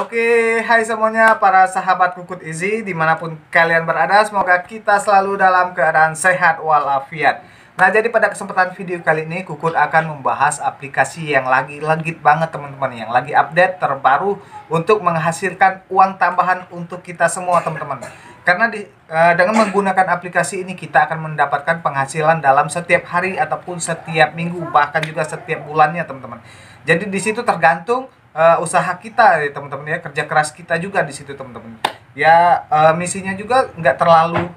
Oke, hai semuanya para sahabat Kukut Easy di mana pun kalian berada Semoga kita selalu dalam keadaan sehat walafiat. Nah jadi pada kesempatan video kali ini Kukut akan membahas aplikasi yang lagi legit banget teman-teman Yang lagi update terbaru untuk menghasilkan uang tambahan untuk kita semua teman-teman. Karena di, uh, dengan menggunakan aplikasi ini kita akan mendapatkan penghasilan dalam setiap hari ataupun setiap minggu Bahkan juga setiap bulannya teman-teman. Jadi di situ tergantung uh, usaha kita ya teman-teman ya kerja keras kita juga di situ teman-teman. Ya uh, misinya juga nggak terlalu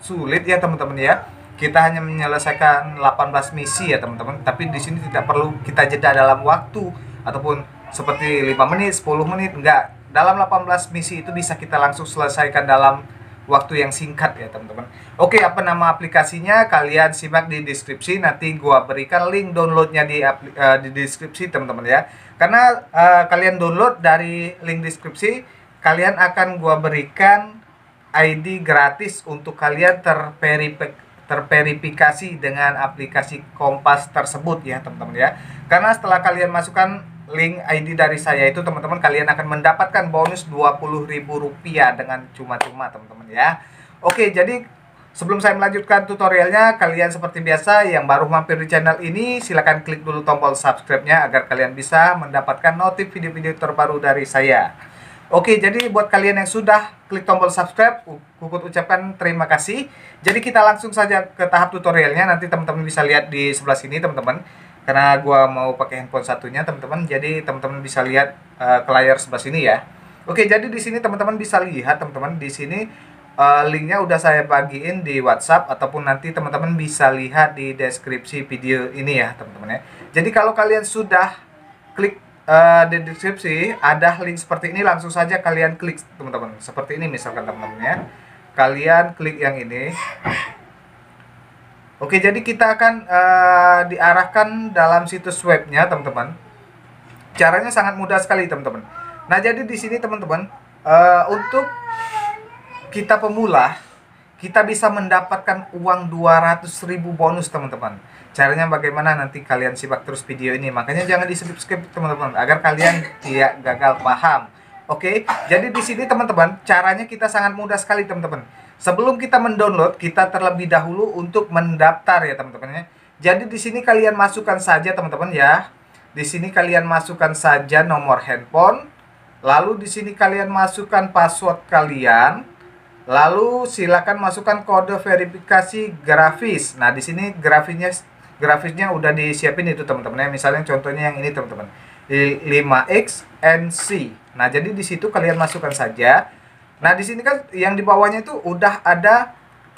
sulit ya teman-teman ya. Kita hanya menyelesaikan 18 misi ya teman-teman. Tapi di sini tidak perlu kita jeda dalam waktu ataupun seperti 5 menit 10 menit enggak dalam 18 misi itu bisa kita langsung selesaikan dalam waktu yang singkat ya teman-teman. Oke apa nama aplikasinya? Kalian simak di deskripsi. Nanti gua berikan link downloadnya di uh, di deskripsi teman-teman ya. Karena uh, kalian download dari link deskripsi kalian akan gua berikan ID gratis untuk kalian terverifik terverifikasi dengan aplikasi Kompas tersebut ya teman-teman ya. Karena setelah kalian masukkan link ID dari saya itu teman-teman kalian akan mendapatkan bonus Rp20.000 dengan cuma-cuma teman-teman ya. Oke, jadi sebelum saya melanjutkan tutorialnya, kalian seperti biasa yang baru mampir di channel ini silahkan klik dulu tombol subscribe-nya agar kalian bisa mendapatkan notif video-video terbaru dari saya. Oke, jadi buat kalian yang sudah klik tombol subscribe, Kukut ucapkan terima kasih. Jadi kita langsung saja ke tahap tutorialnya. Nanti teman-teman bisa lihat di sebelah sini, teman-teman karena gua mau pakai handphone satunya teman-teman jadi teman-teman bisa lihat uh, ke layar sebelah sini ya. Oke jadi di sini teman-teman bisa lihat teman-teman di sini uh, linknya udah saya bagiin di WhatsApp ataupun nanti teman-teman bisa lihat di deskripsi video ini ya teman-teman ya. Jadi kalau kalian sudah klik uh, di deskripsi ada link seperti ini langsung saja kalian klik teman-teman. Seperti ini misalkan teman-teman ya. Kalian klik yang ini Oke, jadi kita akan uh, diarahkan dalam situs webnya, teman-teman. Caranya sangat mudah sekali, teman-teman. Nah, jadi di sini, teman-teman, uh, untuk kita pemula, kita bisa mendapatkan uang 200.000 bonus, teman-teman. Caranya bagaimana nanti kalian simak terus video ini. Makanya jangan di-subscribe, teman-teman, agar kalian tidak gagal paham. Oke, jadi di sini, teman-teman, caranya kita sangat mudah sekali, teman-teman Sebelum kita mendownload, kita terlebih dahulu untuk mendaftar ya teman-teman ya. Jadi di sini kalian masukkan saja teman-teman ya. Di sini kalian masukkan saja nomor handphone. Lalu di sini kalian masukkan password kalian. Lalu silakan masukkan kode verifikasi grafis. Nah, di sini grafisnya grafisnya udah disiapin itu teman-teman ya. Misalnya contohnya yang ini teman-teman. 5X NC. Nah, jadi di situ kalian masukkan saja Nah, di sini kan yang di bawahnya itu udah ada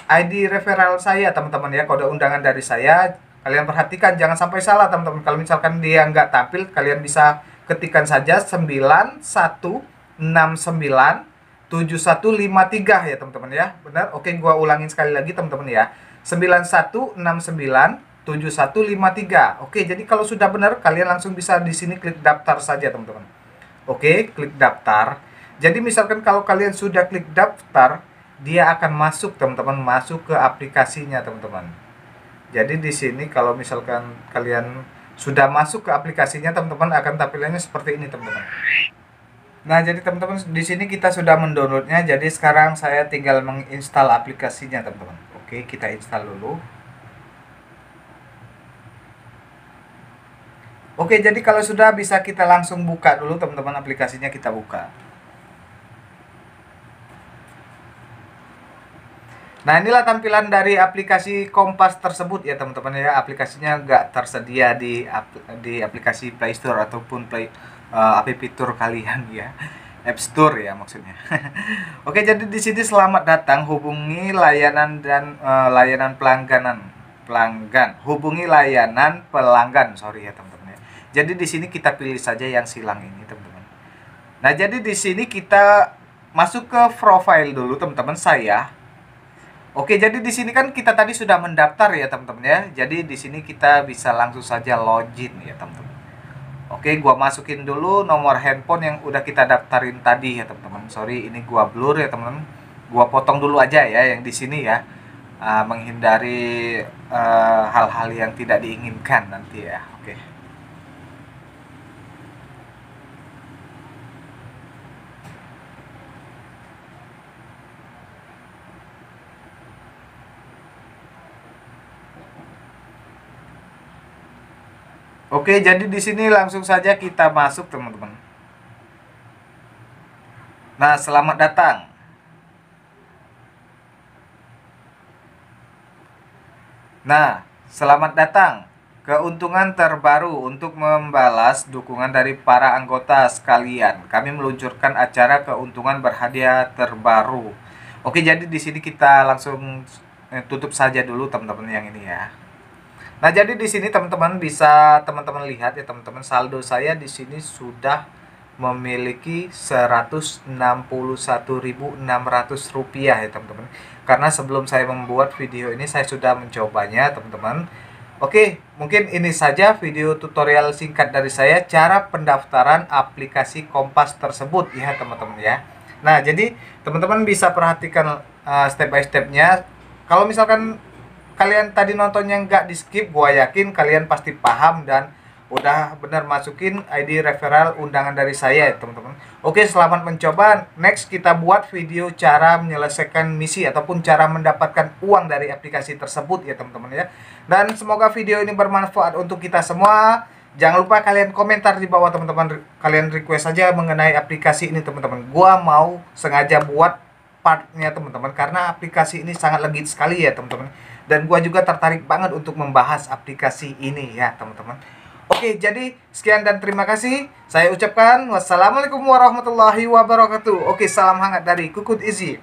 ID referral saya, teman-teman ya, kode undangan dari saya. Kalian perhatikan jangan sampai salah, teman-teman. Kalau misalkan dia nggak tampil, kalian bisa ketikkan saja 91697153 ya, teman-teman ya. Benar? Oke, gua ulangin sekali lagi, teman-teman ya. 91697153. Oke, jadi kalau sudah benar, kalian langsung bisa di sini klik daftar saja, teman-teman. Oke, klik daftar. Jadi misalkan kalau kalian sudah klik daftar, dia akan masuk teman-teman, masuk ke aplikasinya teman-teman. Jadi di sini kalau misalkan kalian sudah masuk ke aplikasinya teman-teman akan tampilannya seperti ini teman-teman. Nah, jadi teman-teman di sini kita sudah mendownloadnya. Jadi sekarang saya tinggal menginstal aplikasinya, teman-teman. Oke, kita install dulu. Oke, jadi kalau sudah bisa kita langsung buka dulu teman-teman aplikasinya kita buka. Nah inilah tampilan dari aplikasi Kompas tersebut ya teman-teman ya aplikasinya nggak tersedia di di aplikasi Play Store ataupun Play uh, App Store kalian ya App Store ya maksudnya. Oke jadi di sini selamat datang hubungi layanan dan uh, layanan pelangganan pelanggan hubungi layanan pelanggan sorry ya teman-teman. Jadi di sini kita pilih saja yang silang ini teman-teman. Nah jadi di sini kita masuk ke profile dulu teman-teman saya Oke, jadi di sini kan kita tadi sudah mendaftar ya, teman-teman ya. Jadi di sini kita bisa langsung saja login ya, teman-teman. Oke, gua masukin dulu nomor handphone yang udah kita daftarin tadi ya, teman-teman. Sorry, ini gua blur ya, teman-teman. Gua potong dulu aja ya yang di sini ya. Uh, menghindari eh, hal-hal uh, yang tidak diinginkan nanti ya. Oke. Oke, jadi di sini langsung saja kita masuk, teman-teman. Nah, selamat datang. Nah, selamat datang. Keuntungan terbaru untuk membalas dukungan dari para anggota sekalian. Kami meluncurkan acara keuntungan berhadiah terbaru. Oke, jadi di sini kita langsung eh, tutup saja dulu teman-teman yang ini ya. Nah, jadi di sini teman-teman bisa teman-teman lihat ya teman-teman saldo saya di sini sudah memiliki 161.600 rupiah ya teman-teman. Karena sebelum saya membuat video ini saya sudah mencobanya teman-teman. Oke, mungkin ini saja video tutorial singkat dari saya cara pendaftaran aplikasi Kompas tersebut ya teman-teman ya. Nah, jadi teman-teman bisa perhatikan uh, step by stepnya. Kalau misalkan kalian tadi nontonnya nggak di skip gua yakin kalian pasti paham dan udah benar masukin ID referral undangan dari saya ya teman-teman. Oke selamat mencoba. Next kita buat video cara menyelesaikan misi ataupun cara mendapatkan uang dari aplikasi tersebut ya teman-teman ya. Dan semoga video ini bermanfaat untuk kita semua. Jangan lupa kalian komentar di bawah teman-teman. Kalian request saja mengenai aplikasi ini teman-teman. Gua mau sengaja buat partnya teman-teman karena aplikasi ini sangat legit sekali ya teman-teman dan gua juga tertarik banget untuk membahas aplikasi ini ya teman-teman. Oke jadi sekian dan terima kasih. Saya ucapkan wassalamualaikum warahmatullahi wabarakatuh. Oke salam hangat dari Kukut Easy